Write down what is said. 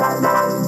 I'm la la la la la